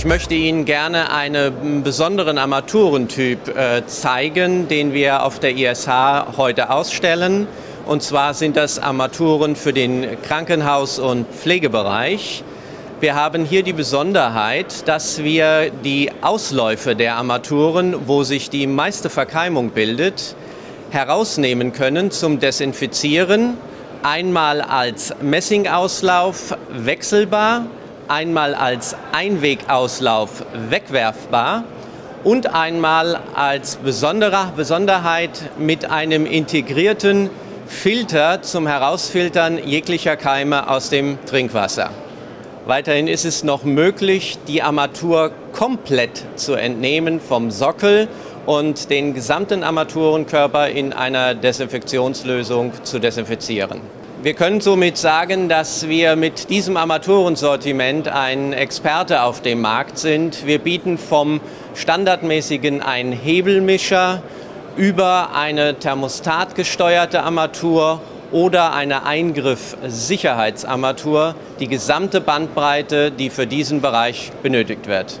Ich möchte Ihnen gerne einen besonderen Armaturentyp äh, zeigen, den wir auf der ISH heute ausstellen. Und zwar sind das Armaturen für den Krankenhaus- und Pflegebereich. Wir haben hier die Besonderheit, dass wir die Ausläufe der Armaturen, wo sich die meiste Verkeimung bildet, herausnehmen können zum Desinfizieren. Einmal als Messingauslauf wechselbar, einmal als Einwegauslauf wegwerfbar und einmal als besondere Besonderheit mit einem integrierten Filter zum Herausfiltern jeglicher Keime aus dem Trinkwasser. Weiterhin ist es noch möglich, die Armatur komplett zu entnehmen vom Sockel und den gesamten Armaturenkörper in einer Desinfektionslösung zu desinfizieren. Wir können somit sagen, dass wir mit diesem Armaturensortiment ein Experte auf dem Markt sind. Wir bieten vom standardmäßigen einen Hebelmischer über eine thermostatgesteuerte Armatur oder eine Eingriff-Sicherheitsarmatur die gesamte Bandbreite, die für diesen Bereich benötigt wird.